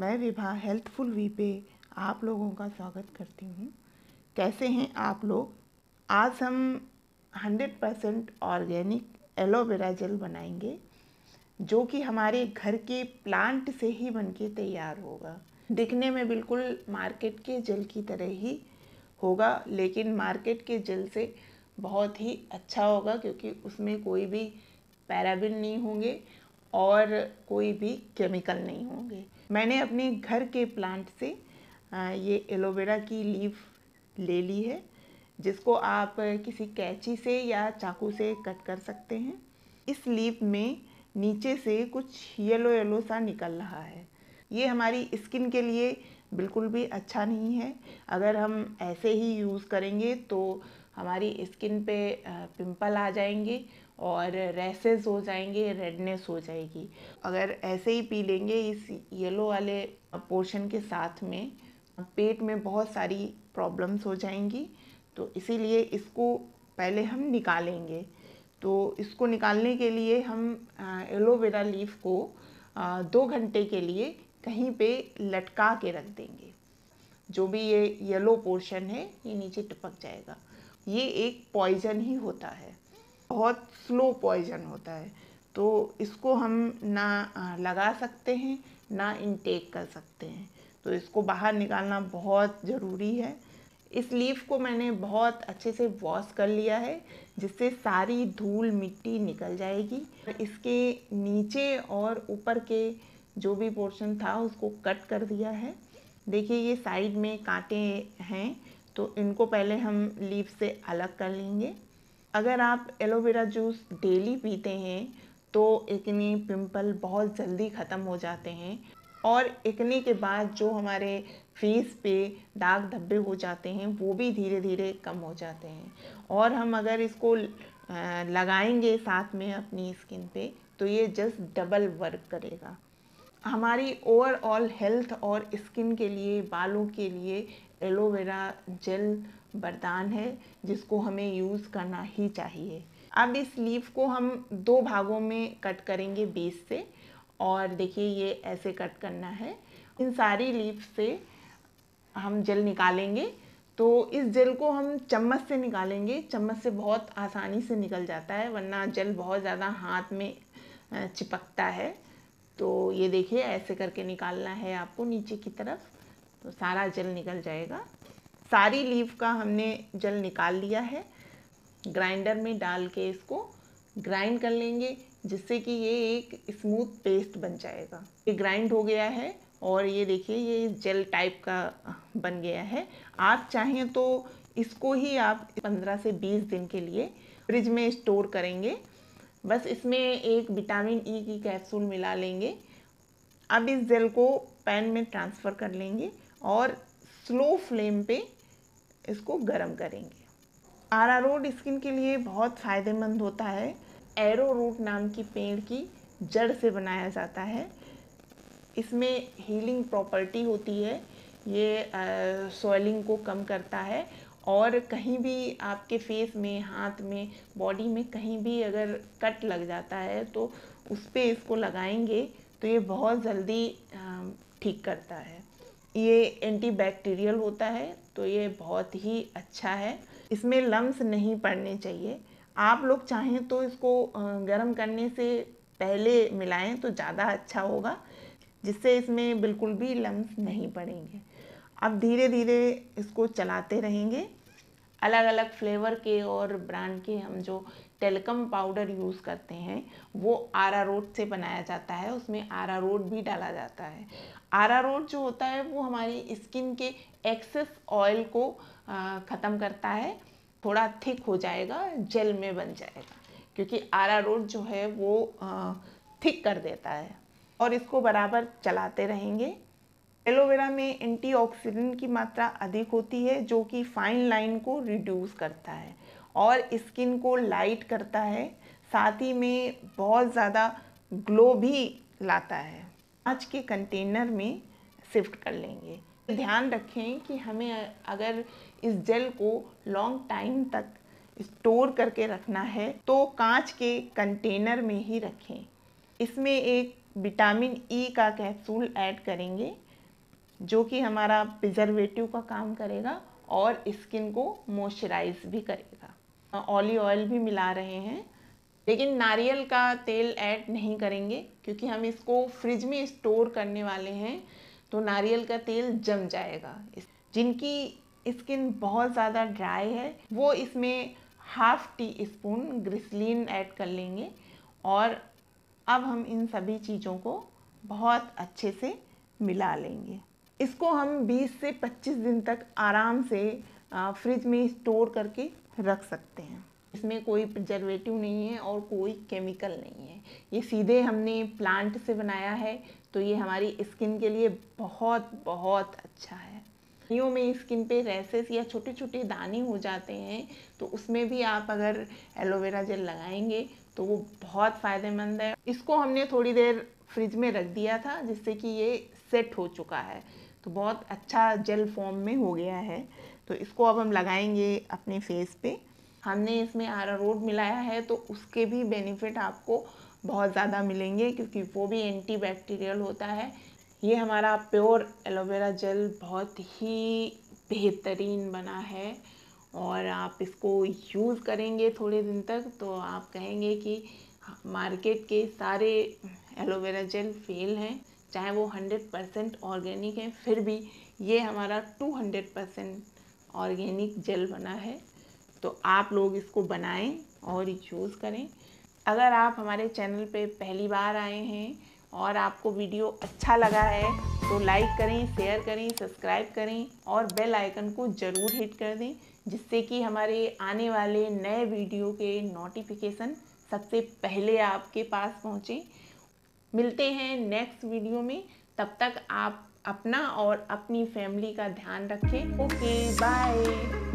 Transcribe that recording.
मैं Vibha healthful we पे आप लोगों का स्वागत करती हूँ। कैसे हैं आप लोग? आज हम 100 परसेंट ऑर्गेनिक एलोवेरा जेल बनाएँगे, जो कि हमारे घर के प्लांट से ही बनके तैयार होगा। दिखने में बिल्कुल मार्केट के जेल की तरह ही होगा, लेकिन मार्केट के जेल से बहुत ही अच्छा होगा, क्योंकि उसमें कोई भी पैराबिन नहीं होंगे और कोई भी केमिकल नहीं होंगे। मैंने अपने घर के प्लांट से ये एलोवेरा की लीव ले ली है, जिसको आप किसी कैंची से या चाकू से कट कर सकते हैं। इस लीव में नीचे से कुछ येलो येलो सा निकल रहा है। ये हमारी स्किन के लिए बिल्कुल भी अच्छा नहीं है। अगर हम ऐसे ही यूज़ करेंगे तो हमारी स्किन पे पिंपल आ जाएँगे और रैसेस हो जाएँगे रेडनेस हो जाएगी। अगर ऐसे ही पी लेंगे इस येलो वाले पोर्शन के साथ में, पेट में बहुत सारी प्रॉब्लम्स हो जाएँगी। तो इसीलिए इसको पहले हम निकालेंगे। तो इसको निकालने के लिए हम एलोवेरा लीफ को दो घंटे के लिए कहीं पे लटका के रख देंगे। जो भी ये येलो पोर्शन है, ये नीचे टपक जाएगा। ये एक पॉइजन ही होता है। बहुत स्लो पॉइजन होता है। तो इसको हम ना लगा सकते हैं, ना इनटेक कर सकते हैं। तो इसको बाहर निकालना बहुत ज़रूरी है। इस लीफ को मैंने बहुत अच्छे से वॉश कर लिया है, जिससे सारी धूल मिट्टी निकल जाएगी। इसके नीचे और ऊपर के जो भी पोर्शन था, उसको कट कर दिया है। देखिए, ये साइड में कांटे हैं तो इनको पहले हम लीफ से अलग कर लेंगे। अगर आप एलोवेरा जूस डेली पीते हैं तो एकनी पिंपल बहुत जल्दी ख़त्म हो जाते हैं और इकने के बाद जो हमारे फेस पे दाग धब्बे हो जाते हैं, वो भी धीरे धीरे कम हो जाते हैं। और हम अगर इसको लगाएँगे साथ में अपनी स्किन पे तो ये जस्ट डबल वर्क करेगा। हमारी ओवरऑल हेल्थ और स्किन के लिए, बालों के लिए एलोवेरा जेल वरदान है, जिसको हमें यूज़ करना ही चाहिए। अब इस लीफ को हम दो भागों में कट करेंगे बेस से, और देखिए ये ऐसे कट करना है। इन सारी लीफ से हम जल निकालेंगे तो इस जल को हम चम्मच से निकालेंगे। चम्मच से बहुत आसानी से निकल जाता है, वरना जल बहुत ज़्यादा हाथ में चिपकता है। तो ये देखिए, ऐसे करके निकालना है आपको नीचे की तरफ़। तो सारा जल निकल जाएगा। सारी लीफ का हमने जल निकाल लिया है। ग्राइंडर में डाल के इसको ग्राइंड कर लेंगे, जिससे कि ये एक स्मूथ पेस्ट बन जाएगा। ये ग्राइंड हो गया है और ये देखिए, ये जेल टाइप का बन गया है। आप चाहें तो इसको ही आप 15 से 20 दिन के लिए फ्रिज में स्टोर करेंगे। बस इसमें एक विटामिन ई e की कैप्सूल मिला लेंगे। अब इस जेल को पैन में ट्रांसफ़र कर लेंगे और स्लो फ्लेम पे इसको गर्म करेंगे। आरा रोड स्किन के लिए बहुत फ़ायदेमंद होता है। एरो रूट नाम की पेड़ की जड़ से बनाया जाता है। इसमें हीलिंग प्रॉपर्टी होती है। ये सॉइलिंग को कम करता है और कहीं भी आपके फेस में, हाथ में बॉडी में कहीं भी अगर कट लग जाता है तो उस पर इसको लगाएँगे। तो ये बहुत जल्दी ठीक करता है। ये एंटीबैक्टीरियल होता है तो ये बहुत ही अच्छा है। इसमें लम्स नहीं पड़ने चाहिए। आप लोग चाहें तो इसको गर्म करने से पहले मिलाएँ तो ज़्यादा अच्छा होगा, जिससे इसमें बिल्कुल भी लम्स नहीं पड़ेंगे। अब धीरे धीरे इसको चलाते रहेंगे। अलग अलग फ्लेवर के और ब्रांड के हम जो टेलकम पाउडर यूज़ करते हैं, वो आरा रोड से बनाया जाता है, उसमें आरा रोड भी डाला जाता है। आरा रोड जो होता है, वो हमारी स्किन के एक्सेस ऑयल को ख़त्म करता है, थोड़ा थिक हो जाएगा, जेल में बन जाएगा, क्योंकि आरा रोड जो है, वो थिक कर देता है। और इसको बराबर चलाते रहेंगे। एलोवेरा में एंटीऑक्सीडेंट की मात्रा अधिक होती है, जो कि फाइन लाइन को रिड्यूस करता है और स्किन को लाइट करता है, साथ ही में बहुत ज़्यादा ग्लो भी लाता है। आज के कंटेनर में शिफ्ट कर लेंगे। ध्यान रखें कि हमें अगर इस जेल को लॉन्ग टाइम तक स्टोर करके रखना है तो कांच के कंटेनर में ही रखें। इसमें एक विटामिन ई e का कैप्सूल ऐड करेंगे। जो कि हमारा प्रिजर्वेटिव का काम करेगा और स्किन को मॉइस्चराइज भी करेगा। ऑलिव ऑयल भी मिला रहे हैं, लेकिन नारियल का तेल ऐड नहीं करेंगे क्योंकि हम इसको फ्रिज में स्टोर करने वाले हैं तो नारियल का तेल जम जाएगा। जिनकी स्किन बहुत ज़्यादा ड्राई है, वो इसमें हाफ़ टी स्पून ग्रिसलिन ऐड कर लेंगे और अब हम इन सभी चीज़ों को बहुत अच्छे से मिला लेंगे। इसको हम 20 से 25 दिन तक आराम से फ्रिज में स्टोर करके रख सकते हैं। इसमें कोई प्रिजर्वेटिव नहीं है और कोई केमिकल नहीं है। ये सीधे हमने प्लांट से बनाया है तो ये हमारी स्किन के लिए बहुत बहुत अच्छा है। सर्दियों में स्किन पे रैसेस या छोटे छोटे दाने हो जाते हैं तो उसमें भी आप अगर एलोवेरा जेल लगाएँगे तो वो बहुत फ़ायदेमंद है। इसको हमने थोड़ी देर फ्रिज में रख दिया था, जिससे कि ये सेट हो चुका है। तो बहुत अच्छा जेल फॉर्म में हो गया है। तो इसको अब हम लगाएँगे अपने फेस पे। हमने इसमें आरा रोड मिलाया है तो उसके भी बेनिफिट आपको बहुत ज़्यादा मिलेंगे, क्योंकि वो भी एंटी बैक्टीरियल होता है। ये हमारा प्योर एलोवेरा जेल बहुत ही बेहतरीन बना है और आप इसको यूज़ करेंगे थोड़े दिन तक तो आप कहेंगे कि मार्केट के सारे एलोवेरा जेल फेल हैं। चाहे वो हंड्रेड परसेंट ऑर्गेनिक है, फिर भी ये हमारा two hundred percent organic gel बना है। तो आप लोग इसको बनाएँ और यूज़ करें। अगर आप हमारे चैनल पे पहली बार आए हैं और आपको वीडियो अच्छा लगा है तो लाइक करें, शेयर करें, सब्सक्राइब करें और बेल आइकन को ज़रूर हिट कर दें, जिससे कि हमारे आने वाले नए वीडियो के नोटिफिकेशन सबसे पहले आपके पास पहुँचे। मिलते हैं नेक्स्ट वीडियो में। तब तक आप अपना और अपनी फैमिली का ध्यान रखें। Okay bye